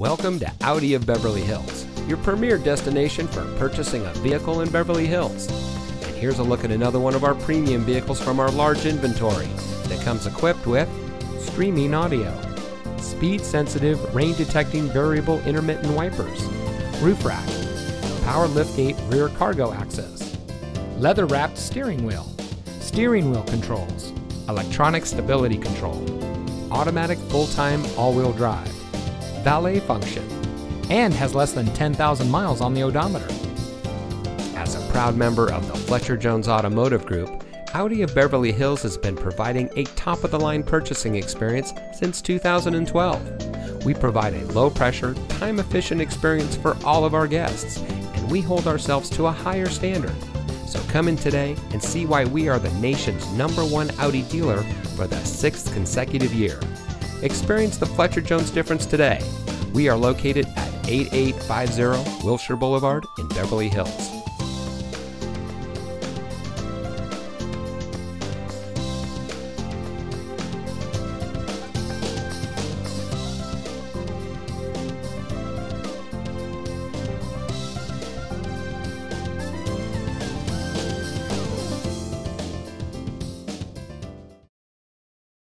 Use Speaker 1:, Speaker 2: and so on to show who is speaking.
Speaker 1: Welcome to Audi of Beverly Hills, your premier destination for purchasing a vehicle in Beverly Hills. And here's a look at another one of our premium vehicles from our large inventory that comes equipped with streaming audio, speed sensitive rain detecting variable intermittent wipers, roof rack, power liftgate rear cargo access, leather wrapped steering wheel, steering wheel controls, electronic stability control, automatic full time all wheel drive, valet function, and has less than 10,000 miles on the odometer. As a proud member of the Fletcher Jones Automotive Group, Audi of Beverly Hills has been providing a top of the line purchasing experience since 2012. We provide a low pressure, time efficient experience for all of our guests, and we hold ourselves to a higher standard. So come in today and see why we are the nation's number one Audi dealer for the sixth consecutive year. Experience the Fletcher Jones difference today. We are located at 8850 Wilshire Boulevard in Beverly Hills.